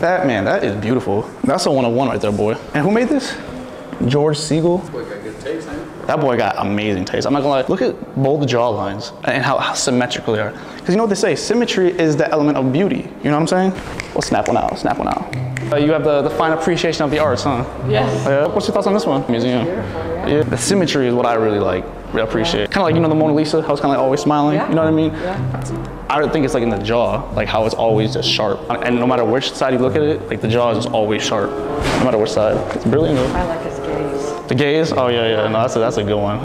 That man, that is beautiful. That's a one-on-one right there, boy. And who made this? George Siegel. That boy got amazing taste. I'm not gonna lie. Look at both the jaw lines and how, how symmetrical they are. Because you know what they say, symmetry is the element of beauty. You know what I'm saying? Well, snap one out, snap one out. Uh, you have the, the fine appreciation of the arts, huh? Yes. Uh, what's your thoughts on this one? Museum. Yeah. The symmetry is what I really like, really appreciate. Kind of like, you know, the Mona Lisa, how it's kind of like always smiling. Yeah. You know what I mean? Yeah. I would think it's like in the jaw, like how it's always just sharp. And no matter which side you look at it, like the jaw is just always sharp, no matter which side. It's brilliant though. I like his gaze? Oh yeah, yeah, no, that's a, that's a good one.